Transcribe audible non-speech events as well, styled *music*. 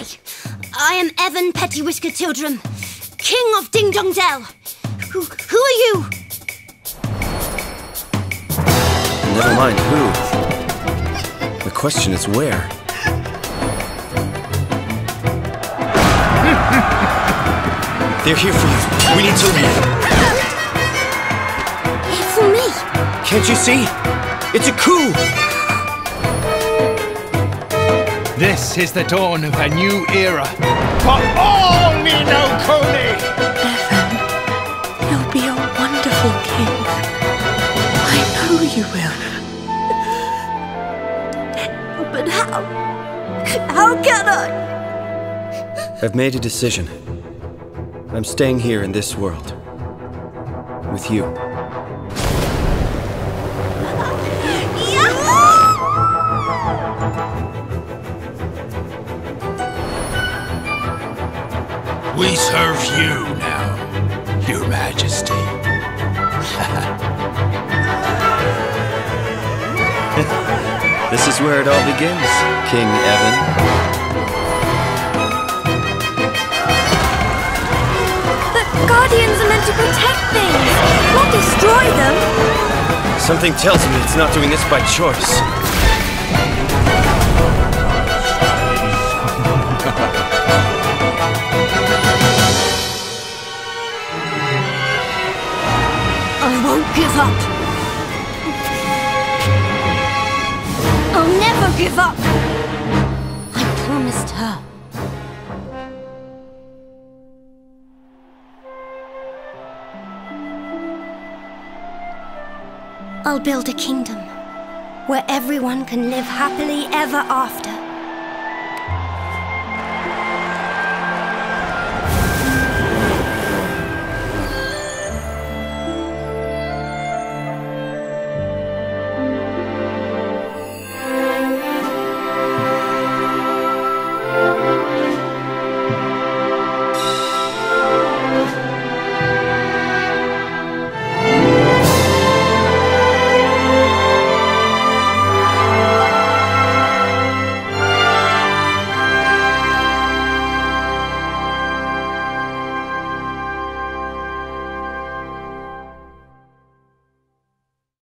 I, I am Evan Pettiwhisker Tildrum, King of Ding Dong Dell. Who, who are you? Never mind who. The question is where. *laughs* They're here for you. We need to leave. Here for me. Can't you see? It's a coup! This is the dawn of a new era. For all Ni no Kuni! Evan, you'll be a wonderful king. I know you will. But how? How can I? I've made a decision. I'm staying here in this world. With you. We serve you now, Your Majesty. *laughs* This is where it all begins, King Evan. But guardians are meant to protect things, not destroy them. Something tells me it's not doing this by choice. Give up. I'll never give up. I promised her. I'll build a kingdom where everyone can live happily ever after.